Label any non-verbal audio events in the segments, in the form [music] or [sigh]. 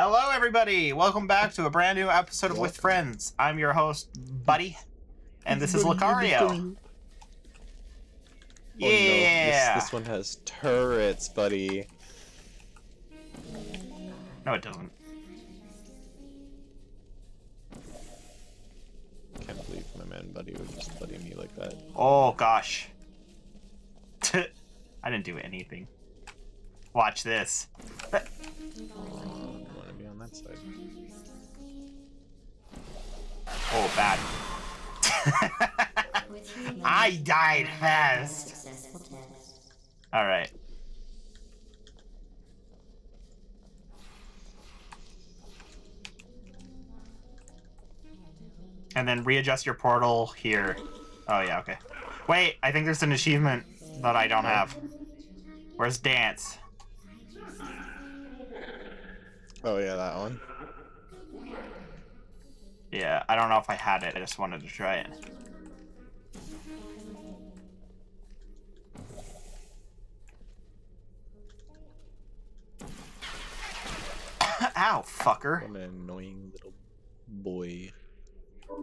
Hello, everybody. Welcome back to a brand new episode of With Friends. I'm your host, Buddy, and this is Lucario. Oh, no, Yeah. this, this one has turrets, buddy. No, it doesn't. Can't believe my man Buddy would just buddy me like that. Oh gosh. [laughs] I didn't do anything. Watch this. Oh, bad. [laughs] I died fast. All right. And then readjust your portal here. Oh yeah, okay. Wait, I think there's an achievement that I don't have. Where's dance? Oh yeah, that one. Yeah, I don't know if I had it. I just wanted to try it. [coughs] Ow, fucker. What an annoying little boy.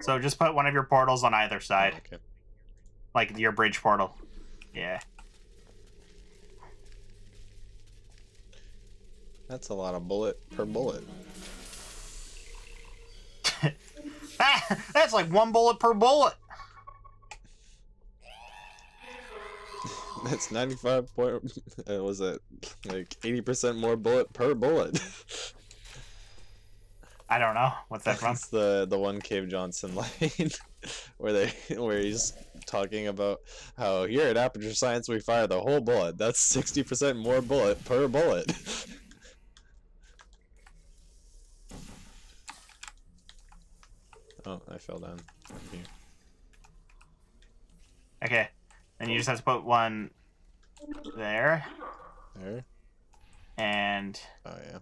So just put one of your portals on either side, Okay. like your bridge portal. Yeah. That's a lot of bullet per bullet. Ah, [laughs] that's like one bullet per bullet. That's 95 point. [laughs] Uh, was it like 80% more bullet per bullet? [laughs] I don't know. What's that from? That's the the one Cave Johnson line where they where he's talking about how here at Aperture Science we fire the whole bullet. That's 60% more bullet per bullet. Oh, I fell down. Okay. And you just have to put one there There. and Oh yeah.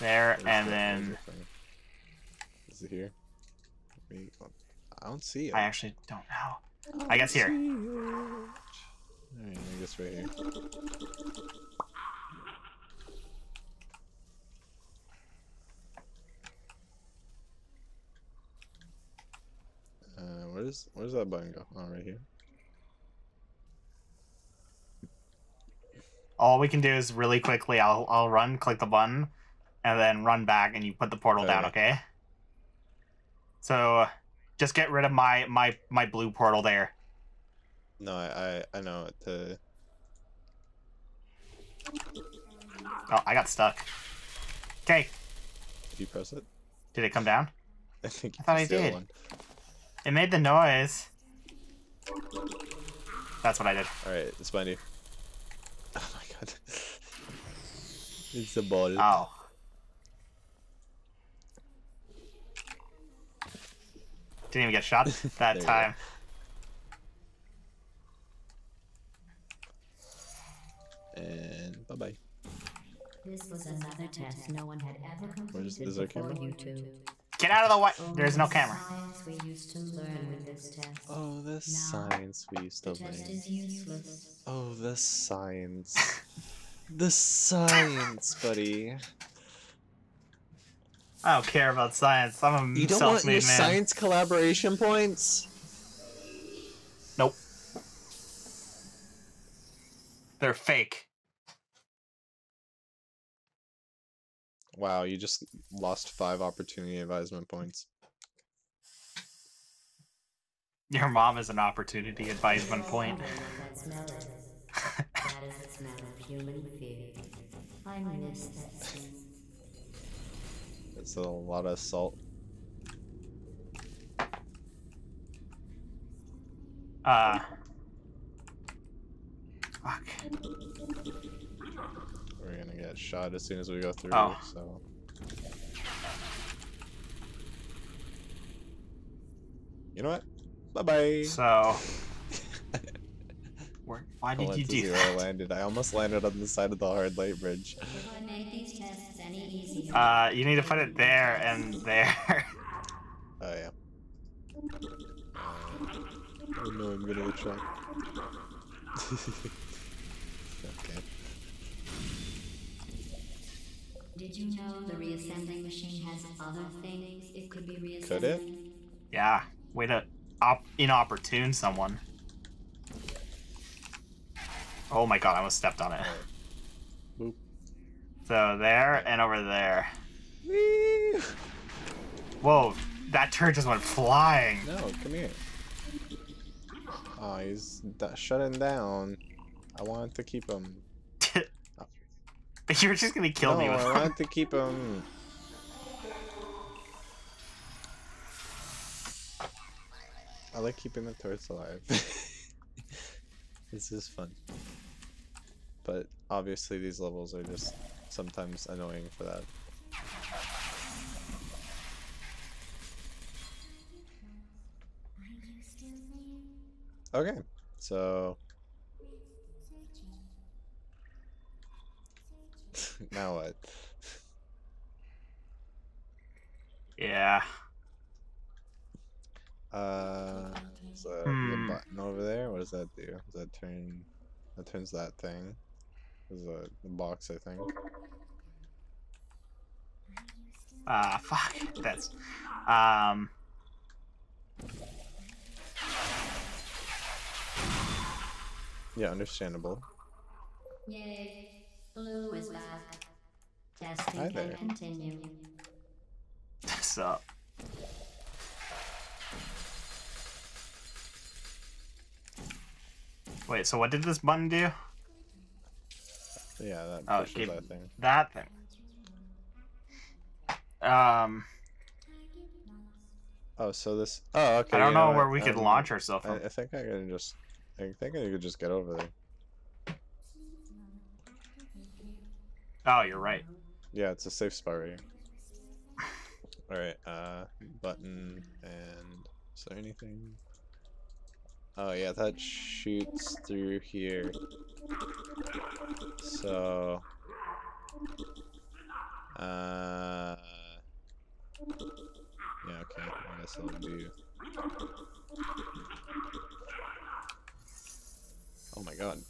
there and then? Is it here? I don't see it. I actually don't know. I guess here. Alright, I guess right here. Uh, where's where's that button go? Oh, right here. All we can do is really quickly. I'll I'll run, click the button, and then run back, and you put the portal down. Okay. Okay. So, just get rid of my my my blue portal there. No, I I, I know it. To... Oh, I got stuck. Okay. Did you press it? Did it come down? [laughs] I think I thought I it's the other did. One. It made the noise. That's what I did. All right, it's behind you. [laughs] Oh my god. it's a ball. Oh. Didn't even get shot [laughs] that There you go. time. And bye bye. This was another test no one had ever Where's- completed is before camera? you two. Get out of the way. There's no camera. Science we used to learn with this test. Oh, the science we used to the test learn. is useless. Oh, the science. the science, buddy. I don't care about science. I'm a You don't want self-made your man. science collaboration points? Nope. They're fake. Wow, you just lost five opportunity advisement points. Your mom is an opportunity advisement point. Remember what that smell is. That is the smell of human fear. I miss that scent. It's a lot of salt. Uh. Fuck. We're gonna get shot as soon as we go through, Oh. so. You know what? Bye bye. So. [laughs] Where, why did you do I landed. I almost landed on the side of the hard light bridge. If I made these tests [laughs] any easier, Uh, you need to put it there and there. Oh yeah. Uh, oh no, I'm gonna get [laughs] shot. okay. Did you know the reassembling machine has other things it could be reassembling? Could it? Yeah. Way to op- inopportune someone. Oh my god, I almost stepped on it. Boop. So there and over there. Whee! Whoa, that turd just went flying. No, come here. Oh, he's d- shutting down. I wanted to keep him. [laughs] You're just gonna kill no, me with I wanted to keep him. I like keeping the turrets alive. [laughs] this is fun. But obviously these levels are just sometimes annoying for that. Okay, so now what? Yeah. Uh, is that Hmm. the button over there? What does that do? Does that turn? That turns that thing. This is a the box, I think. Ah, fuck. That's. Um. Yeah, understandable. Yay. Blue is back. Testing Hi can there. continue. So. Wait, so what did this button do? Yeah, that Oh, pushes that thing. That thing. Um, Oh, so this. Oh, okay. I don't you know what? where we could Um, launch ourselves I. I think I can just. I think I could just get over there. Oh, you're right. Yeah, it's a safe spot right here. Alright, uh, button, and is there anything? Oh yeah, that shoots through here. So, uh, yeah, okay, I guess I'll do. Oh my god.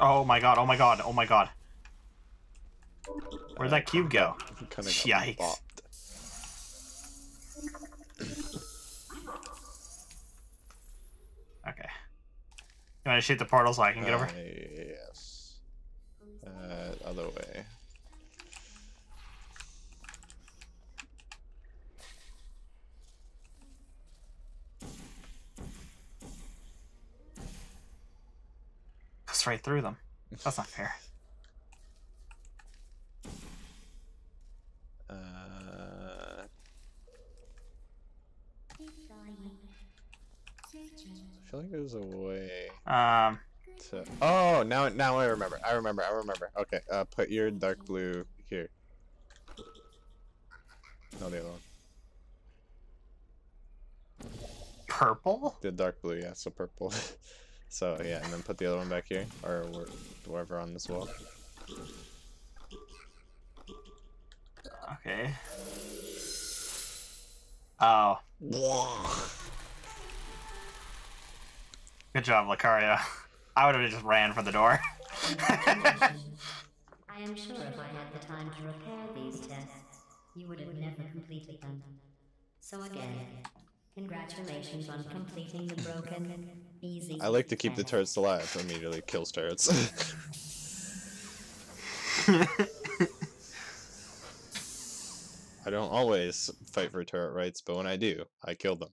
Oh my god, oh my god, oh my god. Where'd that cube go? Yikes. Okay. You want to shoot the portal so I can get over? Uh, yes. Uh, other way. Goes right through them. That's not fair. [laughs] Uh, I feel like there's a way Um, to. Oh, now now I remember. I remember. I remember. Okay. Uh, put your dark blue here. No, the other one. purple? The dark blue, yeah. So purple. [laughs] so yeah, and then put the other one back here, or where- wherever on this wall. Okay. Oh, good job, Lucario. I would have just ran for the door. I am sure if I had the time to repair these tests, you would have never completed them. So again, congratulations on completing the broken, easy. I like to keep the turrets alive. Immediately kills turrets. [laughs] I don't always fight for turret rights, but when I do, I kill them.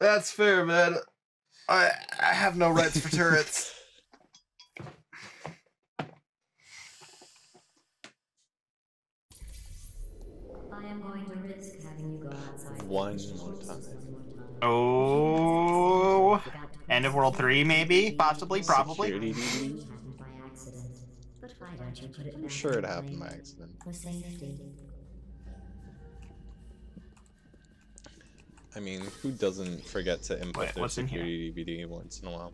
That's fair, man. I I have no rights for turrets. [laughs] I am going to risk having you go outside. One more time. Oh, end of World Three, maybe, possibly, probably. Security It DVD? happened by accident. But why don't you put it I'm sure it happened by plane accident. I mean, who doesn't forget to input Wait, their security DVD once in a while?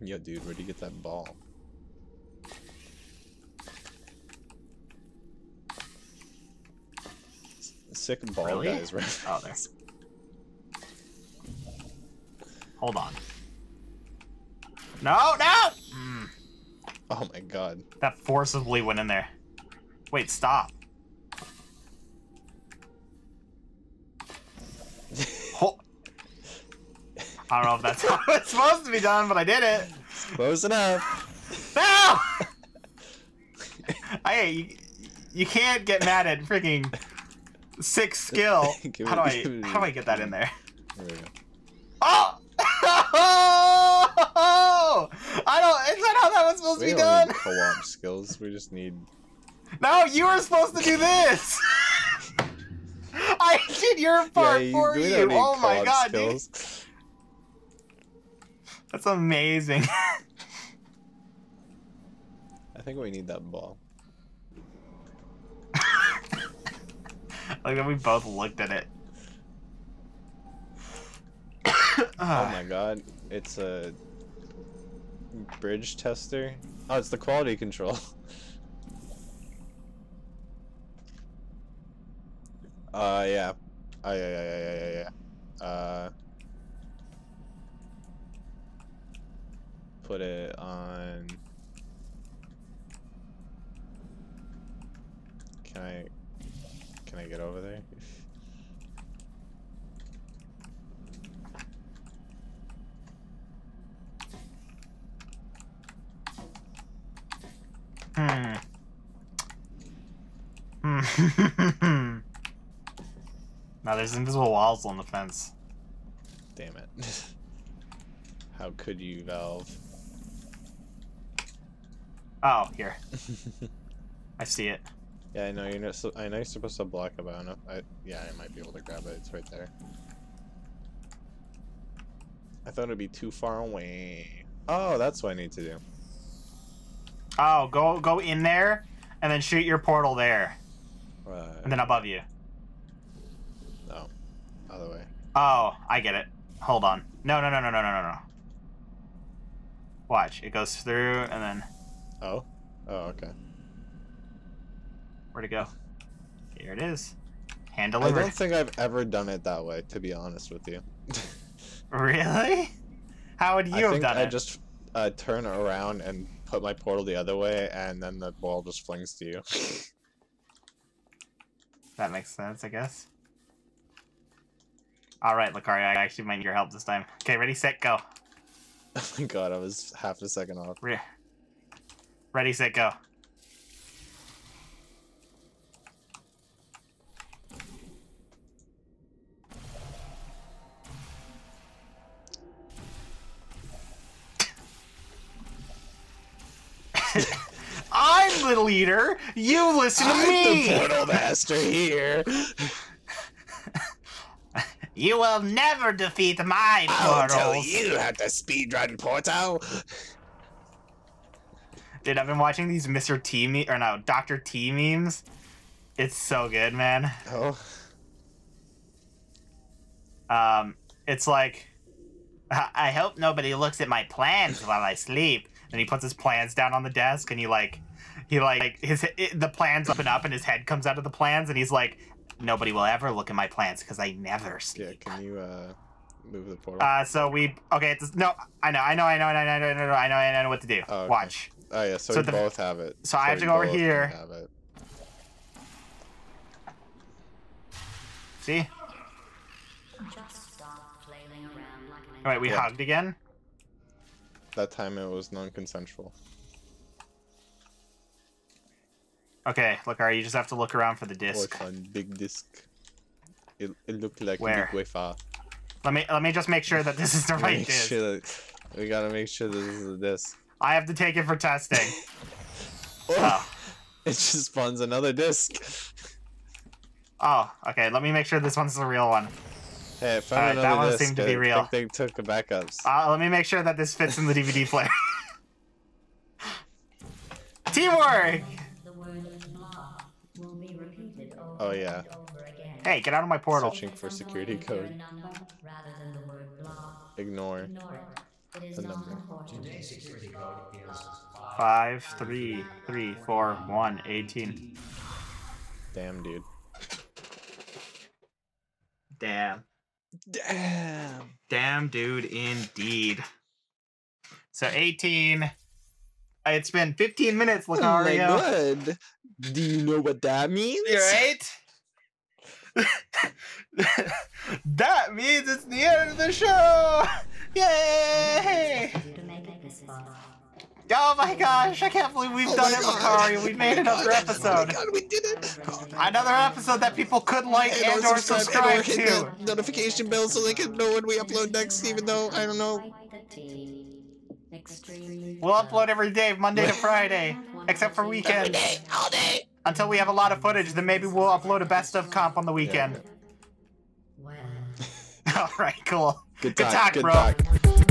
Yo, dude, where'd you get that ball? Sick ball Really? guys, right? Oh, there. Hold on. No, no. Mm. Oh my god. That forcibly went in there. Wait, stop. I don't know if that's how it's supposed to be done, but I did it. Close enough. No! [laughs] I you, you can't get mad at freaking six skill. [laughs] How do I how do I get that in there? There we. Oh! [laughs] I don't. Is that how that was supposed to We be don't done? need co-op skills. We just need. No, you were supposed to do this. I did your part yeah, for you. don't need Oh my god, dude. That's amazing. [laughs] I think we need that ball. like that we both looked at it. [coughs] Oh my god, it's a bridge tester. Oh, it's the quality control. [laughs] uh, yeah. Oh, yeah, yeah, yeah, yeah, yeah. Uh, put it on. Can I? Can I get over there? Hmm. Hmm. [laughs] now there's invisible walls on the fence. Damn it. [laughs] How could you, Valve? Oh, here. I see it. yeah, I know you're not. I know you're supposed to block it, but I don't know. I, yeah, I might be able to grab it. It's right there. I thought it'd be too far away. Oh, that's what I need to do. Oh, go go in there, and then shoot your portal there, Right. and then above you. No. Other way. Oh, I get it. Hold on. No, no, no, no, no, no, no, no. Watch. It goes through, and then Oh. Oh, okay. where'd it go? Here it is. Hand I don't think I've ever done it that way, to be honest with you. [laughs] Really? How would you I have think done I it? I just uh, turn around and put my portal the other way, and then the ball just flings to you. [laughs] That makes sense, I guess. All right, Lucario, I actually might need your help this time. Okay, ready, set, go. [laughs] oh my god, I was half a second off. Re- ready, set, go. I'm the leader. You listen to I'm me. the portal master here. You will never defeat my I'll tell portals. you how to speedrun Portal. Dude, I've been watching these Mr. T me or no, Dr. T memes. It's so good, man. Oh, Um, it's like, I I hope nobody looks at my plans while I sleep. And he puts his plans down on the desk, and he like, he like his it, the plans open up, and his head comes out of the plans, and he's like, nobody will ever look at my plans because I never sleep. yeah. Can you uh move the portal? Uh, so we okay. It's, no, I know, I know, I know, I know, I know, I know, I know, I know what to do. Oh, okay. Watch. Oh yeah, so, so we the- both have it. so I have to go over here. Have it. See? Just stop flailing around like an Oh, wait, we Yeah. hugged again. That time it was non-consensual. Okay, look, alright, you just have to look around for the Oh, disc. it's on big disc. It, it looked like Where? big wafer. Let me let me just make sure that this is the [laughs] right Make disc. sure that we gotta make sure this is the disc. I have to take it for testing. [laughs] Oh, oh. it just spawns another disc. Oh, okay. Let me make sure this one's the real one. Hey, I found Alright, that one disc. seemed to be real. I think they took the backups. Uh, let me make sure that this fits in the DVD player. [laughs] Teamwork! The word blah will be repeated over Oh, yeah. and over again. Hey, get out of my portal. Searching for security If you're a code. number rather than the word blah, Ignore. ignore it. It is The not number. important. Today's security code Five, three, three, four, one, eighteen. Damn, dude. Damn. Damn. Damn, dude, indeed. So 18, It's been 15 minutes, Lucario. Oh my Lucario. god. Do you know what that means? You're right? [laughs] that means it's the end of the show! Yay! You to make it this far. Oh my gosh, I can't believe we've Oh done it, God. Lucario. We made Oh another God. episode. Oh my god, we did it! Oh, another episode that people could like and, or subscribe, and or hit to. the notification bell so they can know when we upload next, even though I don't know. Quite the tea. Extremely We'll upload every day, Monday to Friday, except for weekends. all day. Until we have a lot of footage, then maybe we'll upload a best of comp on the weekend. Well. [laughs] All right, cool. Good Good talk. talk, Good bro. talk.